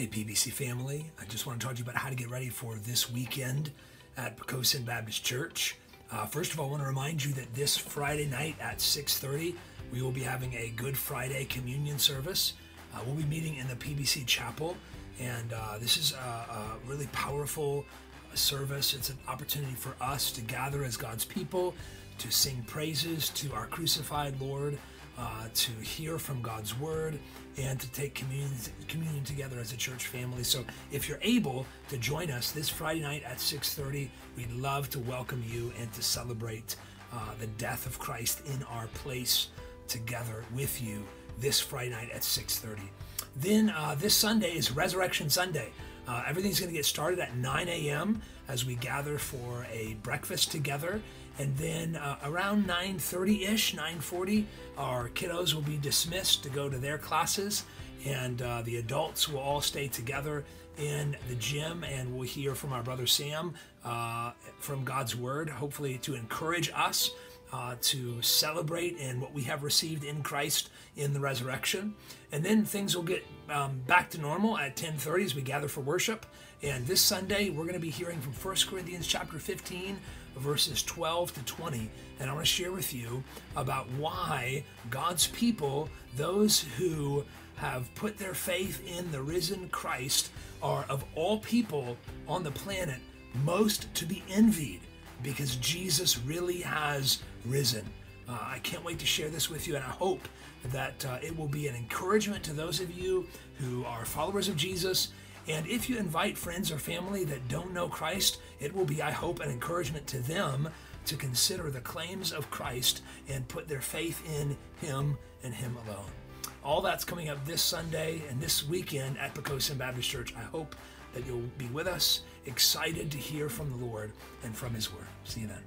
Hey, PBC family. I just want to talk to you about how to get ready for this weekend at Poquoson Baptist Church. Uh, first of all, I want to remind you that this Friday night at 6.30, we will be having a Good Friday communion service. Uh, we'll be meeting in the PBC chapel, and uh, this is a, a really powerful service. It's an opportunity for us to gather as God's people, to sing praises to our crucified Lord, uh, to hear from God's word and to take communion, communion together as a church family. So if you're able to join us this Friday night at 6:30, we'd love to welcome you and to celebrate uh, the death of Christ in our place together with you this Friday night at 6:30. Then uh, this Sunday is Resurrection Sunday. Uh, everything's going to get started at 9 a.m. as we gather for a breakfast together and then uh, around 9.30ish 9.40 our kiddos will be dismissed to go to their classes and uh, the adults will all stay together in the gym and we'll hear from our brother sam uh, from god's word hopefully to encourage us uh, to celebrate in what we have received in Christ in the resurrection. And then things will get um, back to normal at 10:30 as we gather for worship. And this Sunday we're going to be hearing from 1 Corinthians chapter 15 verses 12 to 20. And I want to share with you about why God's people, those who have put their faith in the risen Christ, are of all people on the planet most to be envied because Jesus really has risen. Uh, I can't wait to share this with you, and I hope that uh, it will be an encouragement to those of you who are followers of Jesus. And if you invite friends or family that don't know Christ, it will be, I hope, an encouragement to them to consider the claims of Christ and put their faith in Him and Him alone. All that's coming up this Sunday and this weekend at Poquoson Baptist Church. I hope that you'll be with us, excited to hear from the Lord and from His Word. See you then.